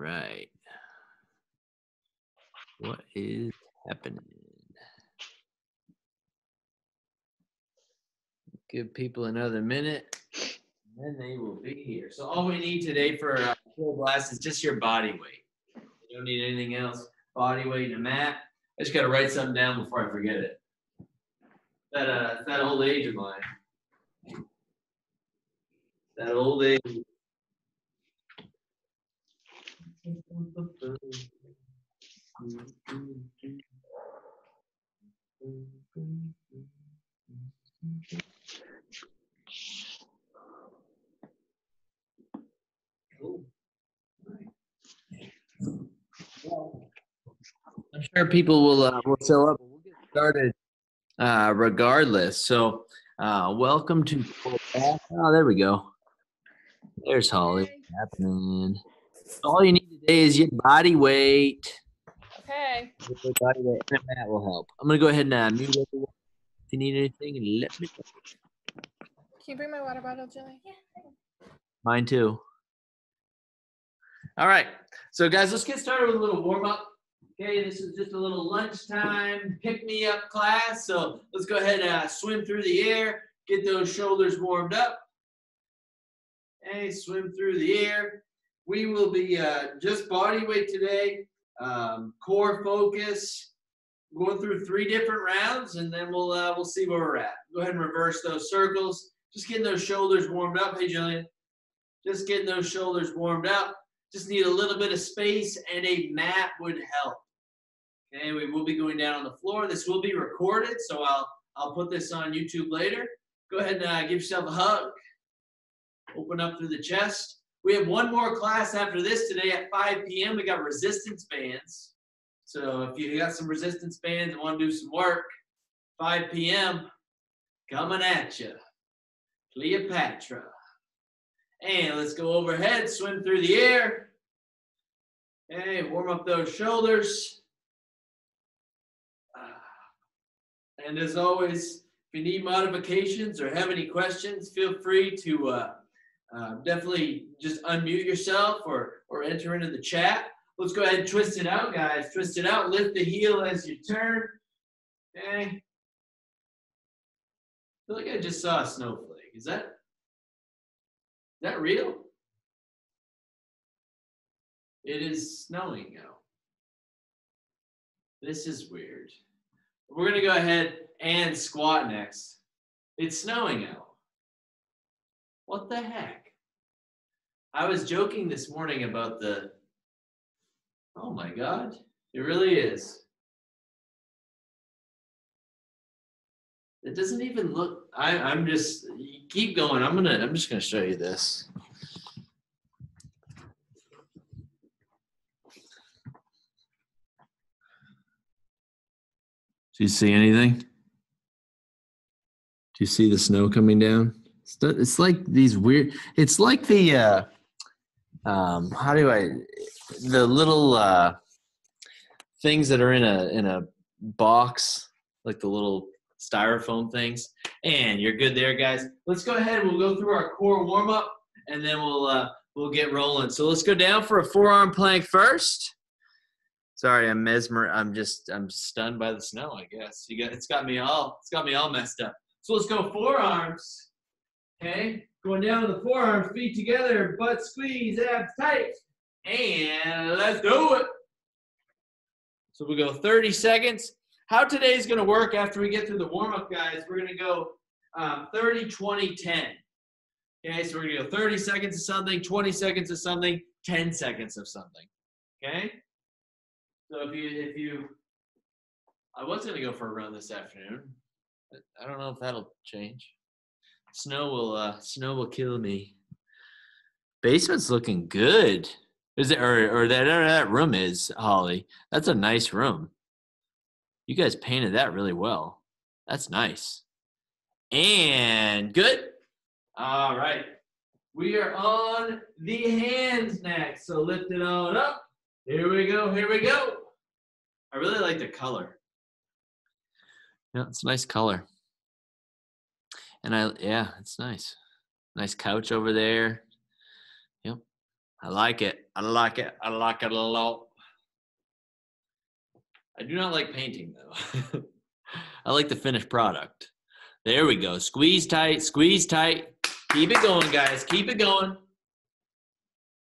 Right. What is happening? Give people another minute, and then they will be here. So all we need today for uh, full blast is just your body weight. You don't need anything else. Body weight and a mat. I just got to write something down before I forget it. That uh, that old age of mine. That old age. I'm sure people will uh, will show up. We'll get started uh, regardless. So, uh, welcome to. Oh, there we go. There's Holly. Happening? All you need today is your body weight. Okay. Your body weight, and that will help. I'm gonna go ahead and uh, mute everyone. If you need anything, let me know. Can you bring my water bottle, Julie? Yeah. Mine too. All right. So, guys, let's get started with a little warm up. Okay, this is just a little lunchtime pick me up class. So, let's go ahead and uh, swim through the air, get those shoulders warmed up. Okay, swim through the air. We will be uh, just body weight today, um, core focus, going through three different rounds, and then we'll uh, we'll see where we're at. Go ahead and reverse those circles. Just getting those shoulders warmed up. Hey, Jillian. Just getting those shoulders warmed up. Just need a little bit of space and a mat would help. Okay, we will be going down on the floor. This will be recorded, so I'll I'll put this on YouTube later. Go ahead and uh, give yourself a hug. Open up through the chest. We have one more class after this today at 5 p.m. We got resistance bands. So if you got some resistance bands and want to do some work, 5 p.m. coming at you. Cleopatra. And let's go overhead, swim through the air. Hey, warm up those shoulders. Ah. And as always, if you need modifications or have any questions, feel free to uh, uh, definitely just unmute yourself or, or enter into the chat. Let's go ahead and twist it out, guys. Twist it out. Lift the heel as you turn. Okay. I feel like I just saw a snowflake. Is that is that real? It is snowing now. This is weird. We're to go ahead and squat next. It's snowing out. What the heck? I was joking this morning about the. Oh my God, it really is. It doesn't even look. I, I'm just keep going. I'm gonna. I'm just gonna show you this. Do you see anything? Do you see the snow coming down? It's, like these weird. It's like the. Uh, um, how do I? The little uh, things that are in a in a box, like the little styrofoam things. And you're good there, guys. Let's go ahead and we'll go through our core warm up, and then we'll uh, we'll get rolling. So let's go down for a forearm plank first. Sorry, I'm mesmer. I'm just I'm stunned by the snow. I guess you got it's got me all it's got me all messed up. So let's go forearms. Okay, going down to the forearms, feet together, butt squeeze, abs tight, and let's do it. So we go 30 seconds. How today's going to work after we get through the warm up, guys? We're going to go um, 30, 20, 10. Okay, so we're going to go 30 seconds of something, 20 seconds of something, 10 seconds of something. Okay. So if you if you, I was going to go for a run this afternoon. I don't know if that'll change. Snow will uh, snow will kill me. Basement's looking good. Is it or or that or that room is Holly? That's a nice room. You guys painted that really well. That's nice. And good. All right. We are on the hands next. So lift it on up. Here we go. Here we go. I really like the color. Yeah, it's a nice color. And I, yeah, it's nice. Nice couch over there. Yep. I like it. I like it. I like it a lot. I do not like painting though. I like the finished product. There we go. Squeeze tight, squeeze tight. Keep it going, guys. Keep it going.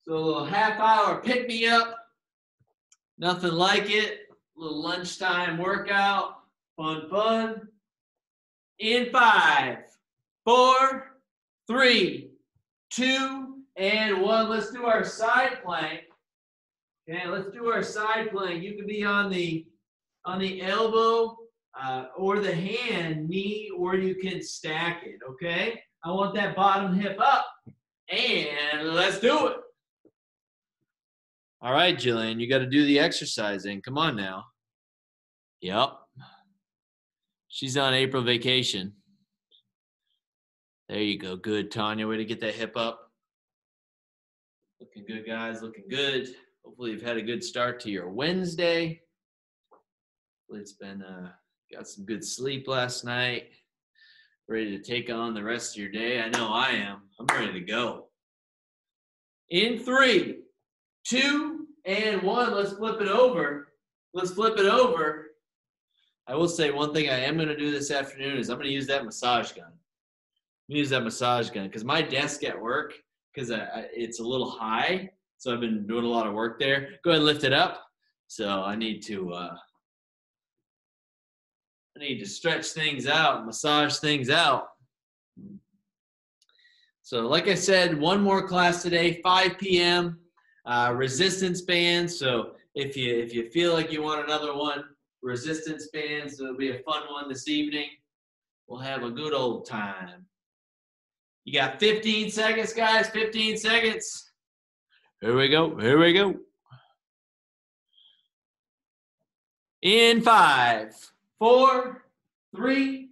So a little half hour pick me up. Nothing like it. A little lunchtime workout. Fun, fun. In five, four, three, two, and one. Let's do our side plank. Okay, let's do our side plank. You can be on the on the elbow uh, or the hand, knee, or you can stack it. Okay, I want that bottom hip up, and let's do it. All right, Jillian, you got to do the exercising. Come on now. Yep. She's on April vacation. There you go. Good, Tanya. Way to get that hip up. Looking good, guys. Looking good. Hopefully, you've had a good start to your Wednesday. Hopefully, it's been uh, got some good sleep last night. Ready to take on the rest of your day. I know I am. I'm ready to go. In three, two, and one. Let's flip it over. Let's flip it over. I will say one thing I am going to do this afternoon is I'm going to use that massage gun. Use that massage gun because my desk at work, because it's a little high, so I've been doing a lot of work there. Go ahead and lift it up. So I need to uh, I need to stretch things out, massage things out. So, like I said, one more class today, 5 p.m. Uh, resistance bands. So, if you if you feel like you want another one, resistance bands. It'll be a fun one this evening. We'll have a good old time. You got 15 seconds, guys. 15 seconds. Here we go. Here we go. In five, four, three,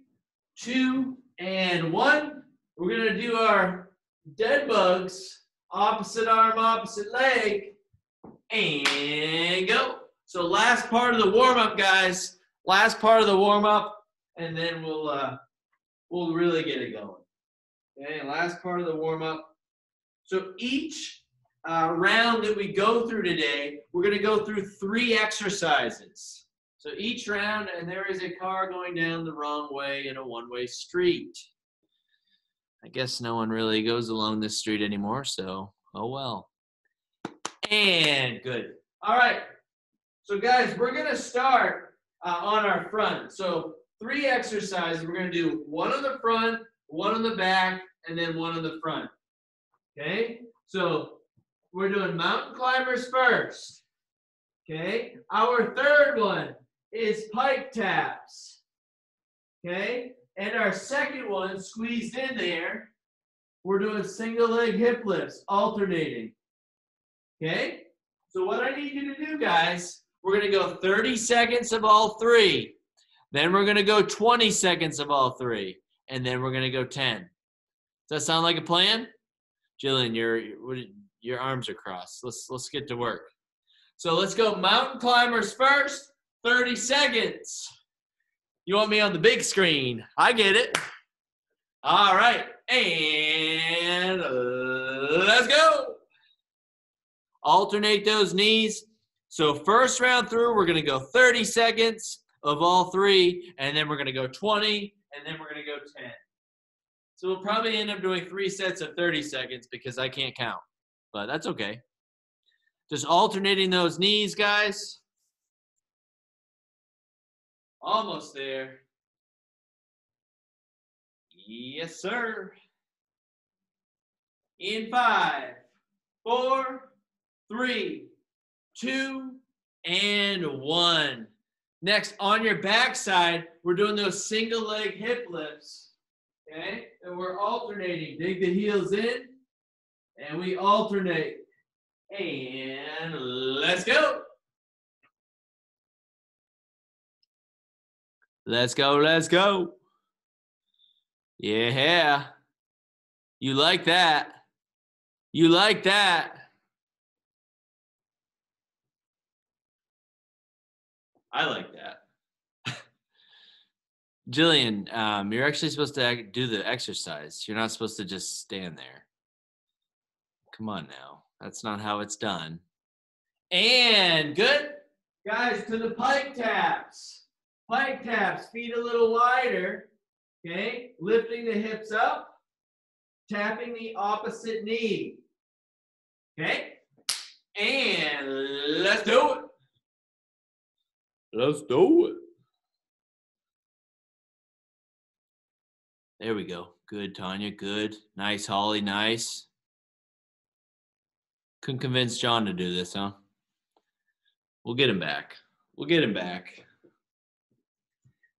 two, and one. We're going to do our dead bugs, opposite arm, opposite leg, and go. So last part of the warm up, guys. Last part of the warm up, and then we'll uh, we'll really get it going. Okay, last part of the warm up. So each uh, round that we go through today, we're going to go through three exercises. So each round, and there is a car going down the wrong way in a one-way street. I guess no one really goes along this street anymore, so oh well. And good. All right, so guys, we're gonna start uh, on our front. So three exercises. We're gonna do one on the front, one on the back, and then one on the front. Okay? So we're doing mountain climbers first. Okay? Our third one is pike taps. Okay? And our second one, squeezed in there, we're doing single leg hip lifts, alternating. Okay? So what I need you to do, guys, we're to go 30 seconds of all three. Then we're to go 20 seconds of all three. And then we're to go 10. Does that sound like a plan? Jillian, your, your arms are crossed. Let's, let's get to work. So let's go mountain climbers first, 30 seconds. You want me on the big screen? I get it. All right. And let's go. Alternate those knees. So first round through, we're gonna go 30 seconds of all three, and then we're gonna go 20, and then we're gonna go 10. So we'll probably end up doing three sets of 30 seconds because I can't count, but that's okay. Just alternating those knees, guys. Almost there. Yes, sir. In five, four, three, two, and one. Next, on your backside, we're doing those single leg hip lifts. Okay? And we're alternating. Dig the heels in, and we alternate. And let's go. Let's go, let's go. Yeah. You like that. You like that. I like that. Jillian, um, you're actually supposed to do the exercise. You're not supposed to just stand there. Come on now. That's not how it's done. And good. Guys, to the pike taps. Pike taps, feet a little wider. Okay, lifting the hips up, tapping the opposite knee. Okay, and let's do it. Let's do it. There we go. Good, Tanya. Good. Nice, Holly. Nice. Couldn't convince John to do this, huh? We'll get him back. We'll get him back.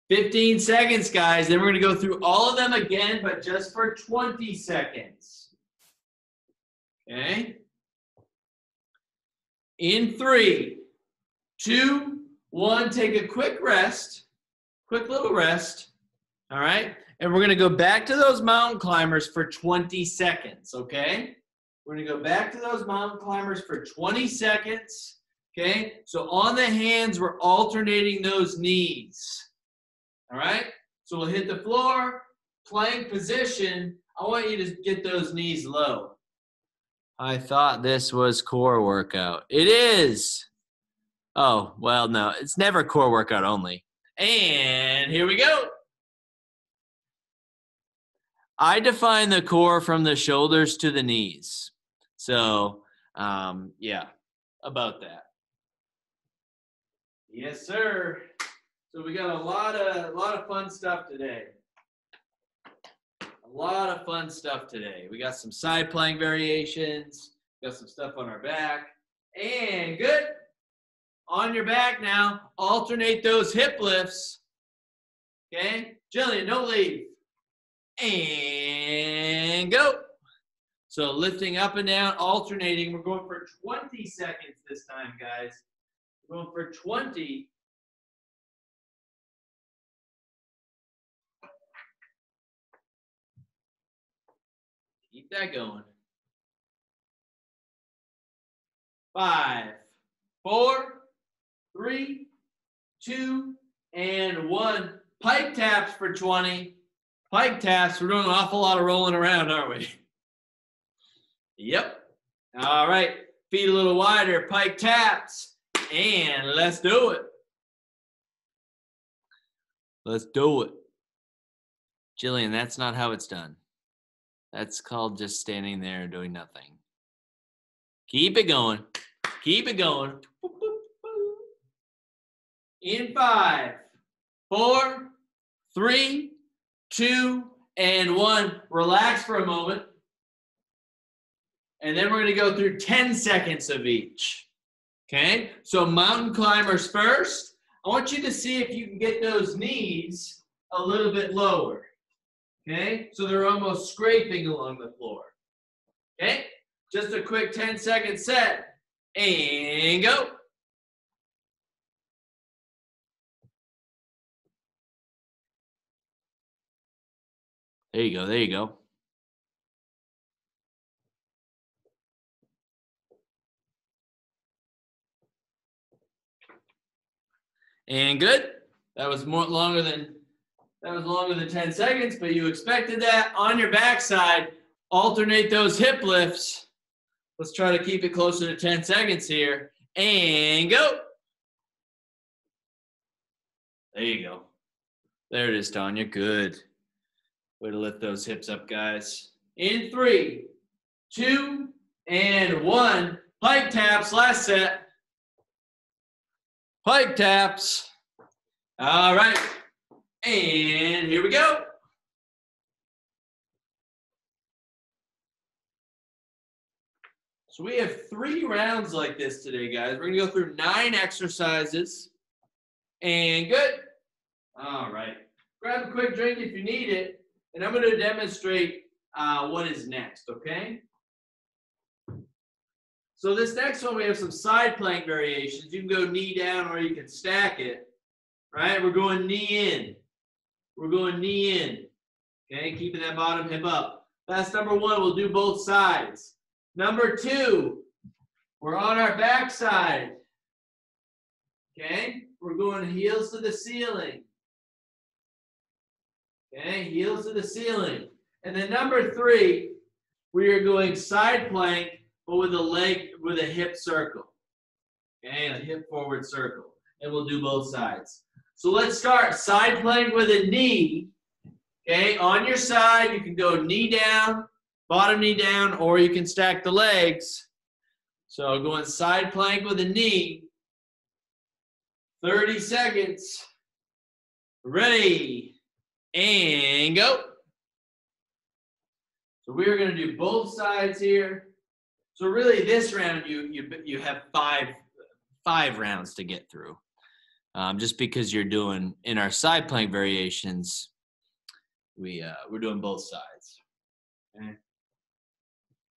15 seconds, guys. Then we're going to go through all of them again, but just for 20 seconds. Okay? In three, two, one, take a quick rest. Quick little rest. All right? And we're going to go back to those mountain climbers for 20 seconds, okay? We're going to go back to those mountain climbers for 20 seconds. Okay, so on the hands, we're alternating those knees. All right, so we'll hit the floor, plank position. I want you to get those knees low. I thought this was core workout. It is. Oh, well, no, it's never core workout only. And here we go. I define the core from the shoulders to the knees. So, um, yeah, about that. Yes, sir. So we got a lot of a lot of fun stuff today. A lot of fun stuff today. We got some side plank variations. Got some stuff on our back. And good. On your back now. Alternate those hip lifts. Okay. Jillian, don't leave. And go. So lifting up and down, alternating. We're going for 20 seconds this time, guys. We're going for 20. Keep that going. Five, four, three, two, and one. Pike taps for 20. Pike taps. We're doing an awful lot of rolling around, aren't we? Yep. All right. Feet a little wider. Pike taps. And let's do it. Let's do it. Jillian, that's not how it's done. That's called just standing there and doing nothing. Keep it going. Keep it going. In five, four, three, two, and one. Relax for a moment. And then we're going to go through 10 seconds of each. Okay, so mountain climbers first. I want you to see if you can get those knees a little bit lower. Okay, so they're almost scraping along the floor. Okay, just a quick 10 second set and go. There you go, there you go. And good. That was more longer than that was longer than 10 seconds, but you expected that on your backside. Alternate those hip lifts. Let's try to keep it closer to 10 seconds here. And go. There you go. There it is, Tanya. Good. Way to lift those hips up, guys. In three, two, and one. Pike taps, last set. Pike taps. All right. And here we go. So we have three rounds like this today, guys. We're going to go through nine exercises. And good. All right. Grab a quick drink if you need it. And I'm going to demonstrate uh, what is next, okay? So this next one, we have some side plank variations. You can go knee down or you can stack it, right? We're going knee in. We're going knee in, okay? Keeping that bottom hip up. That's number one. We'll do both sides. Number two, we're on our backside, okay? We're going heels to the ceiling. Okay, heels to the ceiling. And then number three, we are going side plank but with a leg, with a hip circle. Okay, a hip forward circle. And we'll do both sides. So let's start side plank with a knee. Okay, on your side, you can go knee down, bottom knee down, or you can stack the legs. So going side plank with a knee. 30 seconds. Ready. And go. So we're going to do both sides here. So really this round you you you have five five rounds to get through. Um, just because you're doing in our side plank variations, we uh, we're doing both sides. Okay.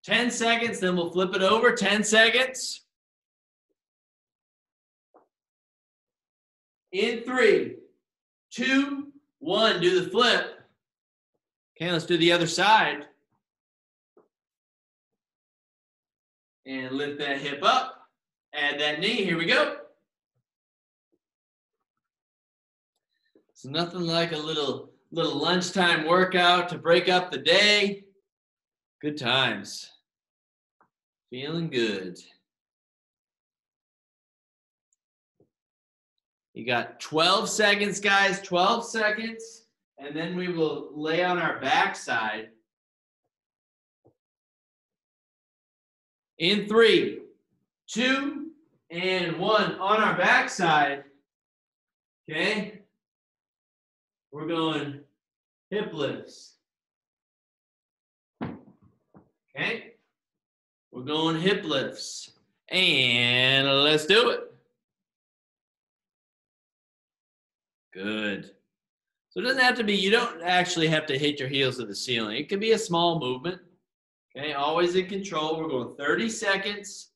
10 seconds, then we'll flip it over. 10 seconds. In three, two, one, do the flip. Okay, let's do the other side. And lift that hip up. Add that knee. Here we go. It's nothing like a little little lunchtime workout to break up the day. Good times. Feeling good. You got 12 seconds, guys. 12 seconds. And then we will lay on our backside. In three, two, and one. On our backside. Okay. We're going hip lifts. Okay. We're going hip lifts. And let's do it. Good. So it doesn't have to be, you don't actually have to hit your heels to the ceiling. It can be a small movement. Okay, always in control. We're going 30 seconds.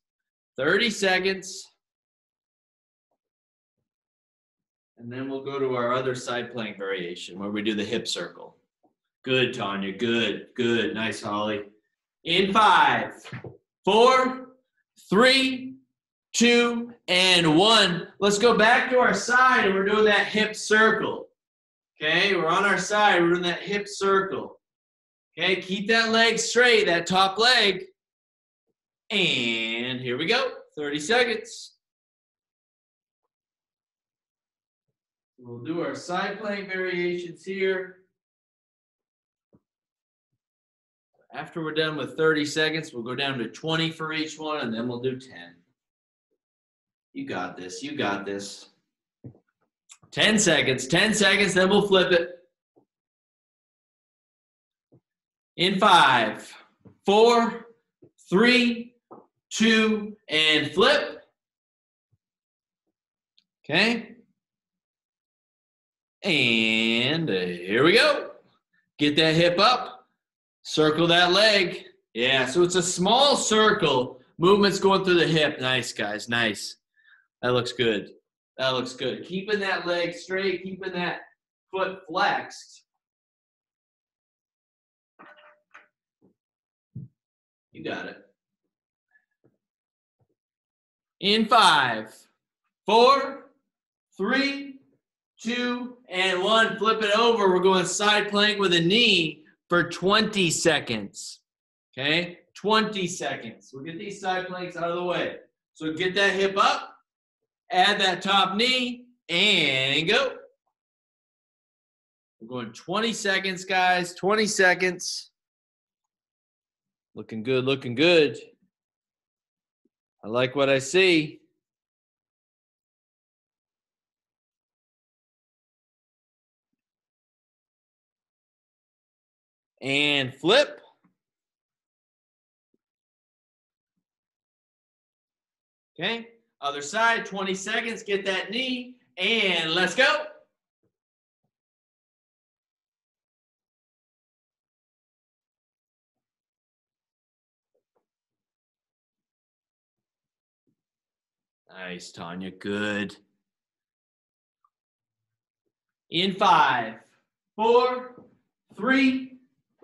30 seconds. And then we'll go to our other side plank variation where we do the hip circle. Good, Tanya. Good, good. Nice, Holly. In five, four, three, two, and one. Let's go back to our side and we're doing that hip circle. Okay, we're on our side, we're doing that hip circle. Okay, keep that leg straight, that top leg. And here we go, 30 seconds. We'll do our side plank variations here. After we're done with 30 seconds, we'll go down to 20 for each one, and then we'll do 10. You got this. You got this. 10 seconds. 10 seconds, then we'll flip it. In five, four, three, two, and flip. Okay. And here we go. Get that hip up. Circle that leg. Yeah, so it's a small circle. Movement's going through the hip. Nice, guys. Nice. That looks good. That looks good. Keeping that leg straight, keeping that foot flexed. You got it. In five, four, three, two, and one. Flip it over. We're going side plank with a knee for 20 seconds. Okay? 20 seconds. We'll get these side planks out of the way. So get that hip up, add that top knee, and go. We're going 20 seconds, guys. 20 seconds. Looking good, looking good. I like what I see. And flip. Okay, other side, 20 seconds, get that knee, and let's go. Nice, Tanya. Good. In five, four, three,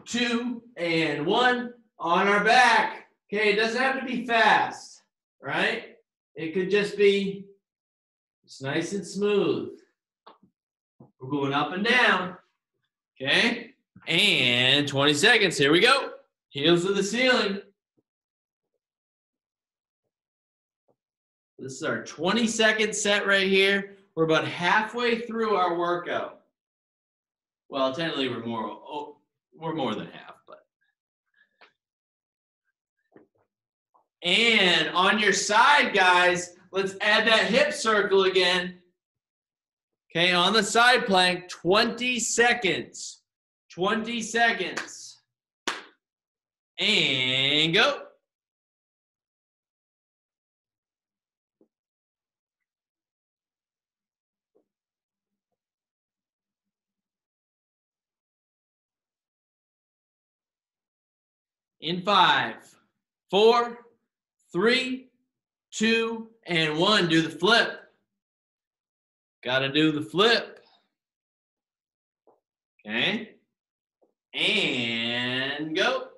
two, and one. On our back. Okay, it doesn't have to be fast, right? It could just be it's nice and smooth. We're going up and down. Okay, and 20 seconds. Here we go. Heels to the ceiling. This is our 20 second set right here. We're about halfway through our workout. Well, technically we're more oh, we're more than half, but and on your side, guys, let's add that hip circle again. Okay, on the side plank, 20 seconds. 20 seconds. And go. In five, four, three, two, and one. Do the flip. Got to do the flip. Okay. And go.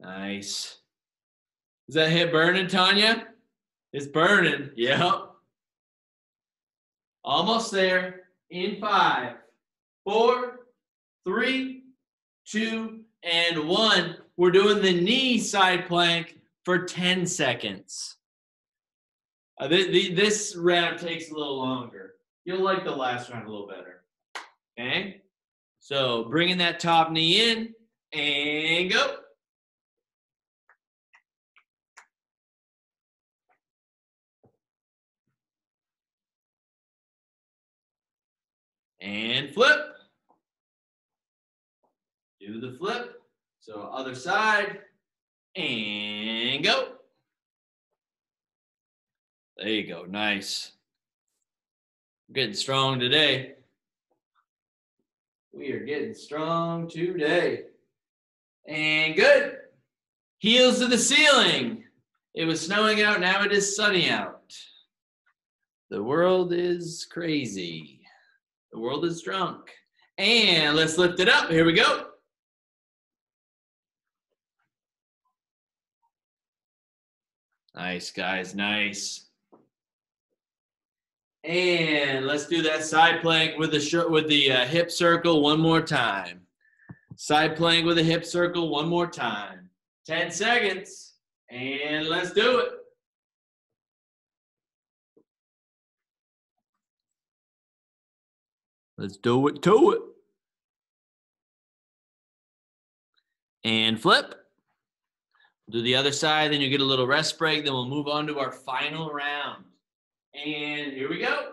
Nice. Is that hit burning, Tanya? It's burning. Yep. Almost there. In five, four, three, two, and one. We're doing the knee side plank for 10 seconds. Uh, th- th- this round takes a little longer. You'll like the last round a little better. Okay? So bringing that top knee in and go. And flip. Do the flip. So other side and go. There you go. Nice. Getting strong today. We are getting strong today. And good. Heels to the ceiling. It was snowing out, now it is sunny out. The world is crazy. The world is drunk. And let's lift it up. Here we go. Nice, guys. Nice. And let's do that side plank with the sh- with the uh, hip circle one more time. Side plank with a hip circle one more time. 10 seconds. And let's do it. Let's do it to it. And flip. Do the other side, then you get a little rest break. Then we'll move on to our final round. And here we go.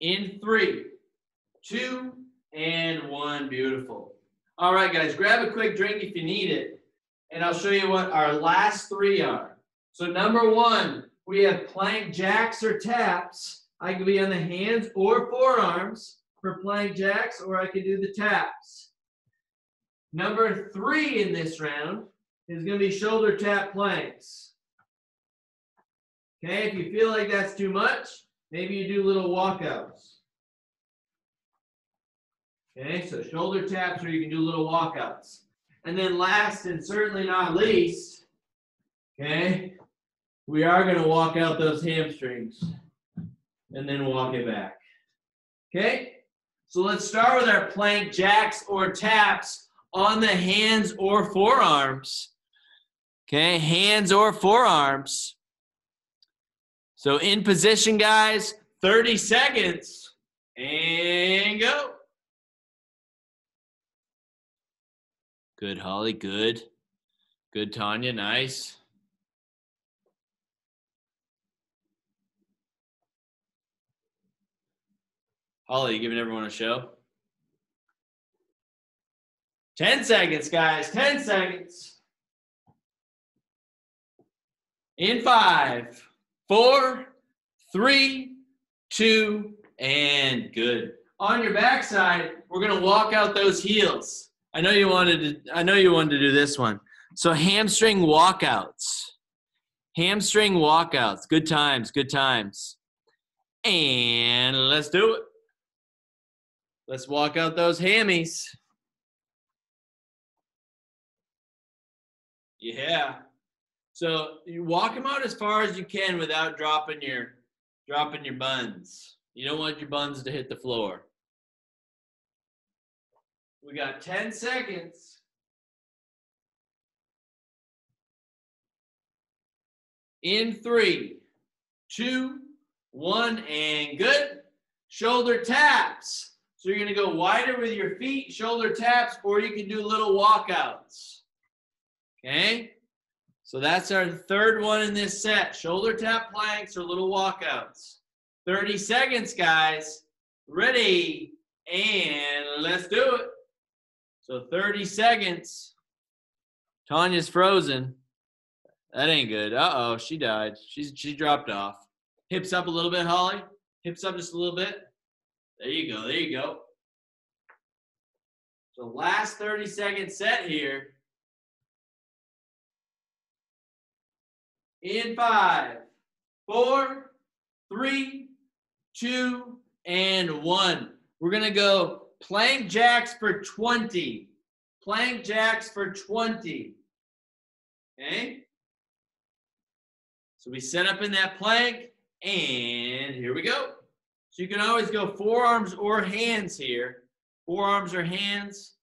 In three, two, and one. Beautiful. All right, guys, grab a quick drink if you need it. And I'll show you what our last three are. So, number one, we have plank jacks or taps. I can be on the hands or forearms for plank jacks, or I can do the taps. Number three in this round is going to be shoulder tap planks. Okay, if you feel like that's too much, maybe you do little walkouts. Okay, so shoulder taps, or you can do little walkouts. And then last and certainly not least, okay, we are going to walk out those hamstrings and then walk it back. Okay? So let's start with our plank jacks or taps on the hands or forearms. Okay, hands or forearms. So in position, guys, 30 seconds and go. Good, Holly. Good. Good, Tanya. Nice. Holly, you giving everyone a show? 10 seconds, guys. 10 seconds. In five, four, three, two, and good. On your backside, we're gonna walk out those heels. I know you wanted to. I know you wanted to do this one. So hamstring walkouts. Hamstring walkouts. Good times. Good times. And let's do it. Let's walk out those hammies. Yeah. So you walk them out as far as you can without dropping your dropping your buns. You don't want your buns to hit the floor. We got 10 seconds. In three, two, one, and good. Shoulder taps. So you're gonna go wider with your feet, shoulder taps, or you can do little walkouts. Okay? So that's our third one in this set. Shoulder tap planks or little walkouts. 30 seconds, guys. Ready, and let's do it. So 30 seconds. Tanya's frozen. That ain't good. Uh-oh, she died. She's she dropped off. Hips up a little bit, Holly. Hips up just a little bit. There you go. There you go. So last 30 second set here. In five, four, three, two, and one. We're gonna go plank jacks for 20. Plank jacks for 20. Okay? So we set up in that plank, and here we go. You can always go forearms or hands here. Forearms or hands.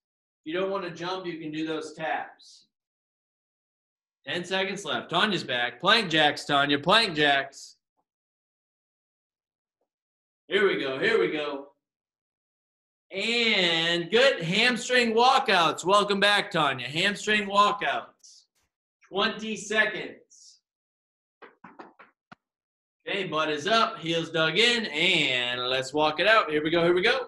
If you don't want to jump, you can do those taps. 10 seconds left. Tanya's back. Plank jacks, Tanya. Plank jacks. Here we go. Here we go. And good hamstring walkouts. Welcome back, Tanya. Hamstring walkouts. 20 seconds. Okay, butt is up, heels dug in, and let's walk it out. Here we go, here we go.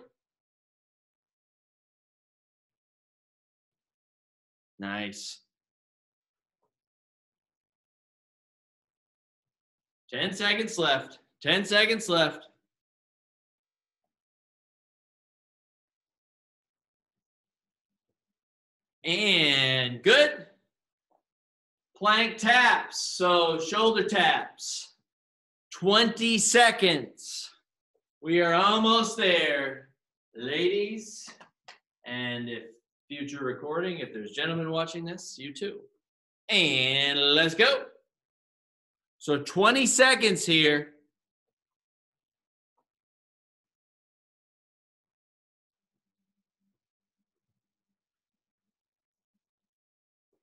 Nice. 10 seconds left. 10 seconds left. And good. Plank taps, so shoulder taps. 20 seconds. We are almost there, ladies. And if future recording, if there's gentlemen watching this, you too. And let's go. So 20 seconds here.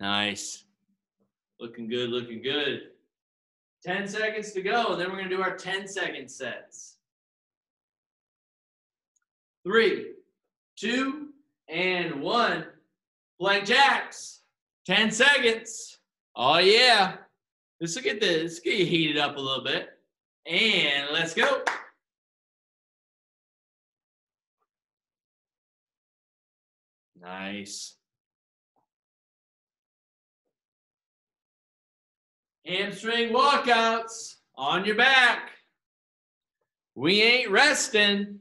Nice. Looking good, looking good. 10 seconds to go, and then we're going to do our 10 second sets. Three, two, and one. Plank jacks. 10 seconds. Oh, yeah. Will get this, this get you heated up a little bit. And let's go. Nice. Hamstring walkouts on your back. We ain't resting.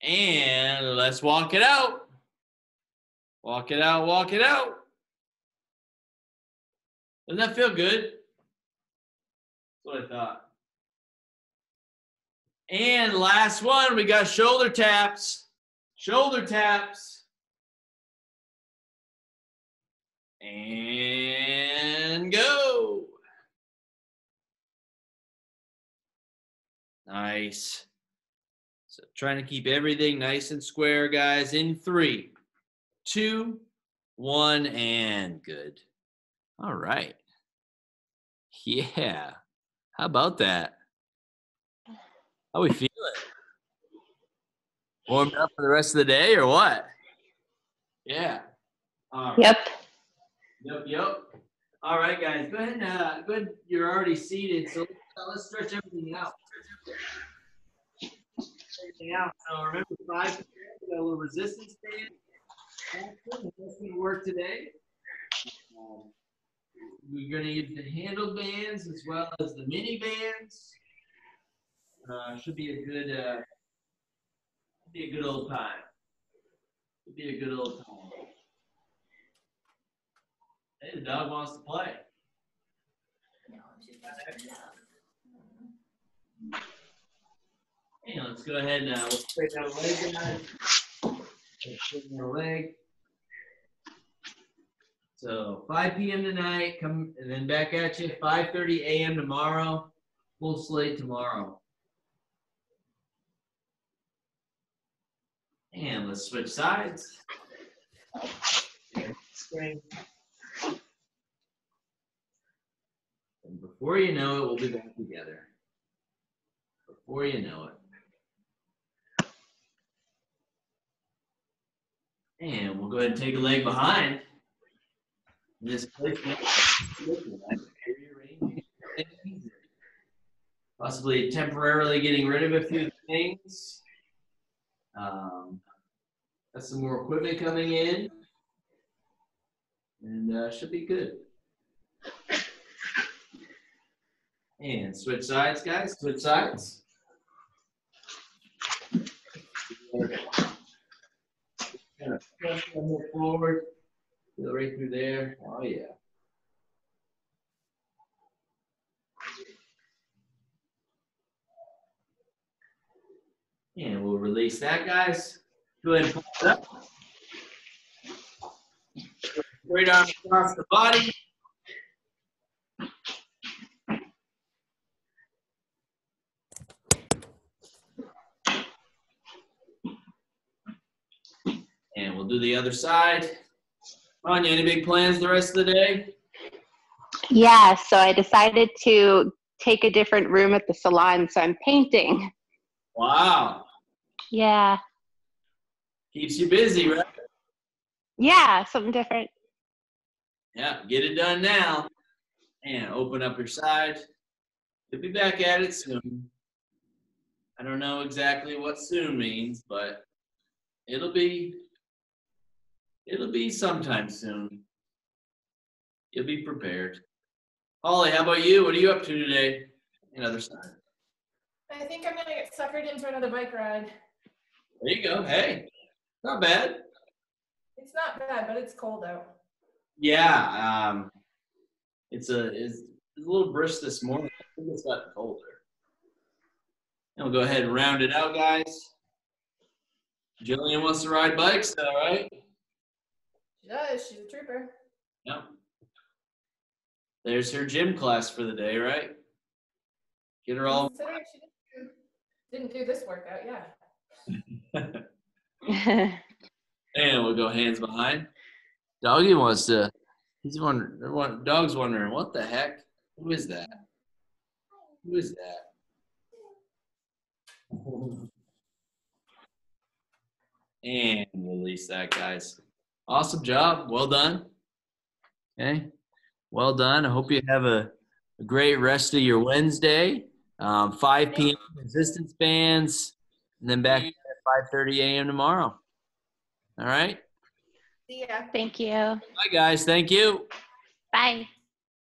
And let's walk it out. Walk it out, walk it out. Doesn't that feel good? That's what I thought. And last one, we got shoulder taps. Shoulder taps. And go. Nice. So trying to keep everything nice and square, guys. In three, two, one, and good. All right. Yeah. How about that? How we feeling? Warmed up for the rest of the day or what? Yeah. Yep. Yep, yep. All right, guys, go ahead and uh, go ahead. You're already seated, so uh, let's stretch everything out. Everything out. So remember, five. Got a little resistance band. That's going to work today. Um, we're going to use the handle bands as well as the mini bands. Uh, should be a good, uh, be a good old time. Should be a good old time. Hey, the dog wants to play. Hey, let's go ahead and uh, straighten out a leg, guys. Straighten out a leg. So 5 p.m. tonight, come and then back at you 5:30 a.m. tomorrow. Full slate tomorrow. And let's switch sides. Screen. And before you know it, we'll be back together. Before you know it. And we'll go ahead and take a leg behind. In this possibly temporarily getting rid of a few things. Um, got some more equipment coming in, and uh, should be good. And switch sides, guys. Switch sides. Kind of press forward. Feel right through there. Oh yeah. And we'll release that, guys. Go ahead and pull it up. Straight arm across the body. And we'll do the other side. Anya, any big plans the rest of the day? Yeah, so I decided to take a different room at the salon, so I'm painting. Wow. Yeah. Keeps you busy, right? Yeah, something different. Yeah, get it done now. And open up your side. You'll be back at it soon. I don't know exactly what soon means, but it'll be it'll be sometime soon. You'll be prepared. Holly, how about you? What are you up to today? Another side. I think I'm gonna get suckered into another bike ride. There you go. Hey, not bad. It's not bad, but it's cold out. Yeah, um, it's a it's, it's a little brisk this morning. I think it's gotten colder. And we'll go ahead and round it out, guys. Jillian wants to ride bikes, all right? She does. She's a trooper. Yep. There's her gym class for the day, right? Get her all. Considering she didn't do, didn't do this workout, yeah. And we'll go hands behind. Doggy wants to. He's wondering. one- Dog's wondering what the heck. Who is that? Who is that? And release that, guys. Awesome job. Well done. Okay. Well done. I hope you have a, a great rest of your Wednesday. Um, 5 p.m. resistance bands, and then back at 5:30 a.m. tomorrow. All right. See ya. Thank you. Bye, guys. Thank you. Bye.